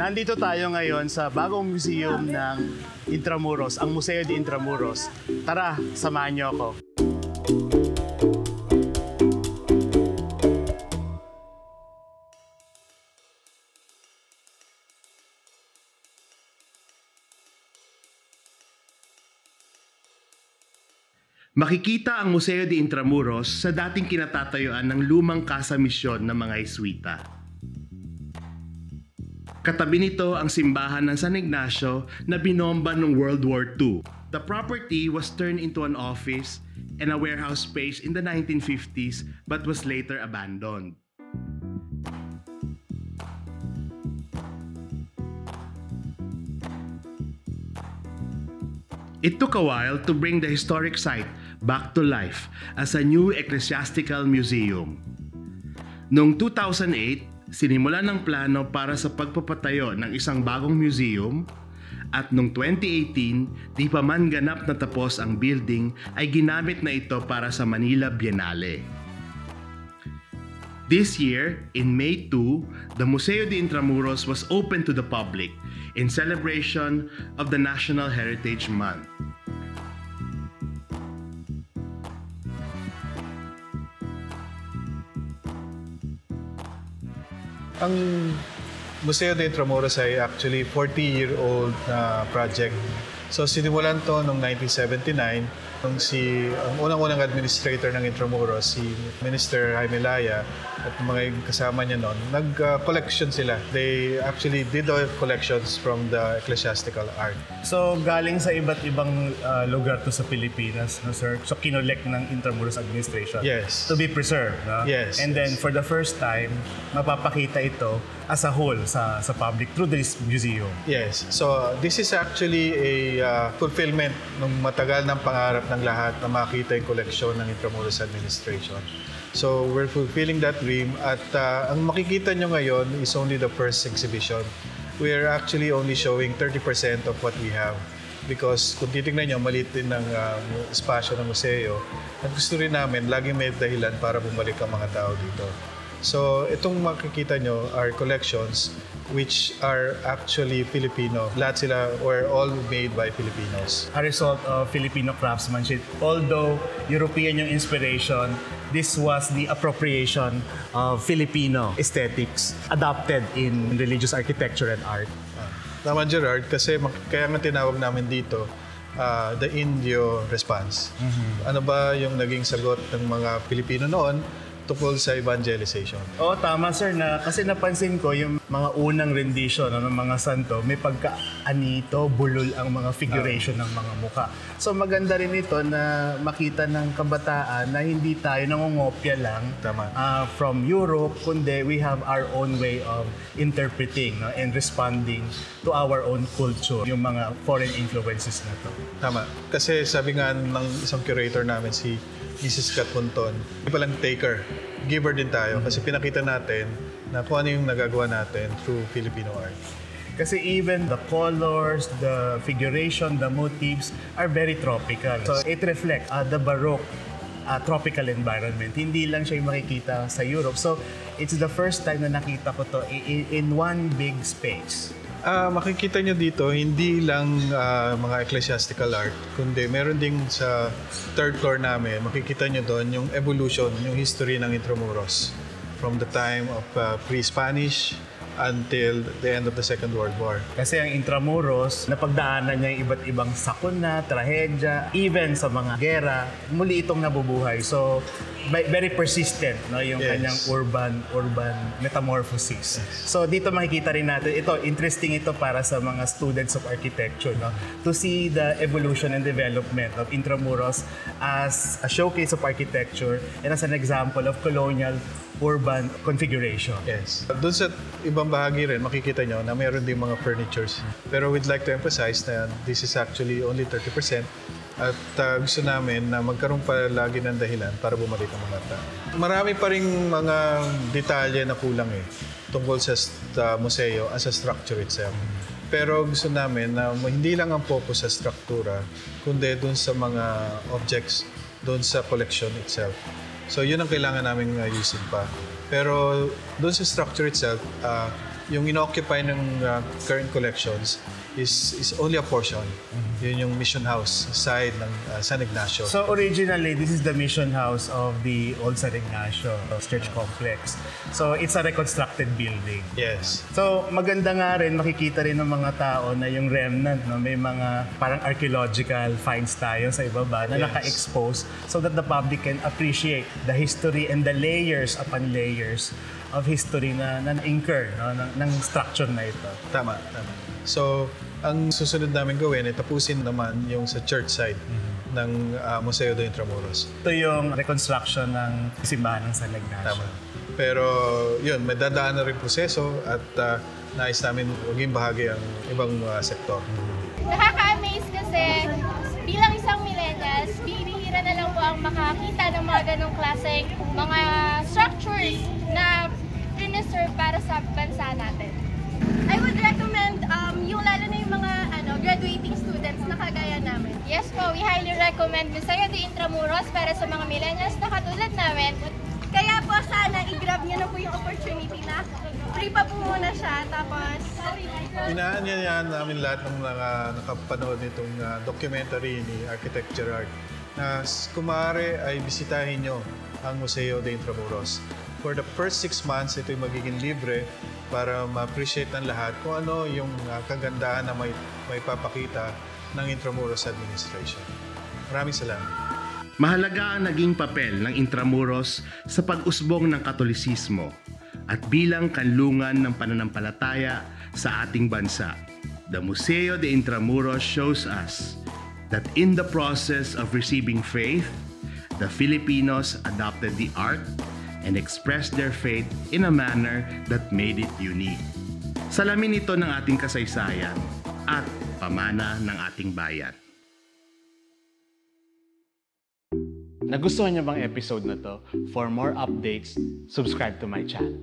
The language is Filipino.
Nandito tayo ngayon sa bagong museum ng Intramuros, ang Museo de Intramuros. Tara, samahan niyo ako. Makikita ang Museo de Intramuros sa dating kinatatayuan ng lumang Casa Misyon ng mga Iswita. Katabi nito ang simbahan ng San Ignacio na binomba noong World War II. The property was turned into an office and a warehouse space in the 1950s but was later abandoned. It took a while to bring the historic site back to life as a new ecclesiastical museum. Noong 2008, sinimulan ng plano para sa pagpapatayo ng isang bagong museum at noong 2018, di pa man ganap na tapos ang building ay ginamit na ito para sa Manila Biennale. This year, in May 2, the Museo de Intramuros was open to the public in celebration of the National Heritage Month. Ang Museo de Intramuros ay actually 40-year-old na project. So sinimulan to noong 1979 nung si ang unang-unang administrator ng Intramuros si Minister Jaime Laya at mga kasama niya noon nag-collection sila. They actually did all collections from the ecclesiastical art. So, galing sa iba't ibang uh, lugar to sa Pilipinas, no, sir? So, kinolect ng Intramuros Administration Yes. to be preserved. No? Yes, And then, yes. for the first time, mapapakita ito as a whole sa sa public through this museum. Yes. So this is actually a uh, fulfillment ng matagal ng pangarap ng lahat na makita yung koleksyon ng Intramuros Administration. So we're fulfilling that dream at uh, ang makikita nyo ngayon is only the first exhibition. We're actually only showing 30% of what we have because kung titignan nyo, maliit din ng uh, espasyo ng museo. At gusto rin namin, laging may dahilan para bumalik ang mga tao dito. So, itong makikita nyo are collections which are actually Filipino. Lahat sila were all made by Filipinos. A result of Filipino craftsmanship. Although European yung inspiration, this was the appropriation of Filipino aesthetics adopted in religious architecture and art. Tama Gerard, kasi kaya nga tinawag namin dito ah, the Indio response. Ano ba yung naging sagot ng mga Pilipino noon tungkol sa evangelization? Oo, tama sir. Na, kasi napansin ko yung mga unang rendition ano, ng mga santo, may pagka-anito, bulol ang mga figuration ng mga muka. So maganda rin ito na makita ng kabataan na hindi tayo nangungopya lang Tama. ah, from Europe, kundi we have our own way of interpreting no, and responding to our own culture, yung mga foreign influences na to. Tama. Kasi sabi nga ng isang curator namin, si Mrs. Kat Punton, hindi palang taker, giver din tayo. Kasi pinakita natin na kung ano yung nagagawa natin through Filipino art. Kasi even the colors, the figuration, the motifs are very tropical. So it reflects uh, the Baroque uh, tropical environment. Hindi lang siya yung makikita sa Europe. So it's the first time na nakita ko to i- i- in one big space. Ah, makikita nyo dito, hindi lang ah, mga ecclesiastical art, kundi meron ding sa third floor namin, makikita nyo doon yung evolution, yung history ng Intramuros. From the time of ah, pre-Spanish until the end of the Second World War. Kasi ang Intramuros, napagdaanan niya yung iba't ibang sakuna, trahedya, even sa mga gera, muli itong nabubuhay. So, very persistent no, yung Yes. kanyang urban urban metamorphosis. So, dito makikita rin natin, ito, interesting ito para sa mga students of architecture, no, to see the evolution and development of Intramuros as a showcase of architecture and as an example of colonial urban configuration. Yes. Doon sa ibang bahagi rin, makikita nyo na meron din mga furnitures. Pero we'd like to emphasize na this is actually only 30%. At uh, gusto namin na magkaroon pa lagi ng dahilan para bumalik ang mga tao. Marami pa rin mga detalye na kulang eh tungkol sa sa museo as a structure itself. Pero gusto namin na hindi lang ang focus sa struktura, kundi dun sa mga objects, dun sa collection itself. So yun ang kailangan namin ayusin pa. Pero doon sa structure itself, ah, yung inoccupy ng uh, current collections is is only a portion. Yun yung mission house side ng uh, San Ignacio. So originally, this is the mission house of the old San Ignacio Church Complex. So it's a reconstructed building. yes. So maganda nga rin, makikita rin ng mga tao na yung remnant, no? may mga parang archaeological finds tayo sa ibaba na Yes. naka-expose so that the public can appreciate the history and the layers upon layers of history na na-incur no? ng, ng structure na ito. Tama, tama. So, ang susunod namin gawin ay tapusin naman yung sa church side ng uh, Museo de Intramuros. Ito yung reconstruction ng simbahan ng San Ignacio. Tama. Pero yun, may dadaan na rin proseso at uh, nais namin maging bahagi ang ibang uh, sektor. Nakaka-amaze kasi bilang isang millennials, bibihira na lang po ang makakita ng mga ganong klaseng mga structures na preserve para sa bansa natin. I would recommend um, yung lalo na yung mga ano, graduating students na kagaya namin. Yes po, we highly recommend Museo de Intramuros para sa mga millennials na katulad namin. Kaya po sana i-grab niyo na po yung opportunity na free pa po muna siya tapos Inaanyayahan namin lahat ng mga nakapanood nitong uh, documentary ni Architect Gerard na maaari ay bisitahin nyo ang Museo de Intramuros. For the first six months, ito'y magiging libre para ma-appreciate ng lahat kung ano yung uh, kagandahan na may, may papakita ng Intramuros Administration. Maraming salamat. Mahalaga ang naging papel ng Intramuros sa pag-usbong ng Katolisismo at bilang kanlungan ng pananampalataya sa ating bansa. The Museo de Intramuros shows us that in the process of receiving faith, the Filipinos adopted the art and expressed their faith in a manner that made it unique. Salamin ito ng ating kasaysayan at pamana ng ating bayan. Nagustuhan niyo bang episode na to? For more updates, subscribe to my channel.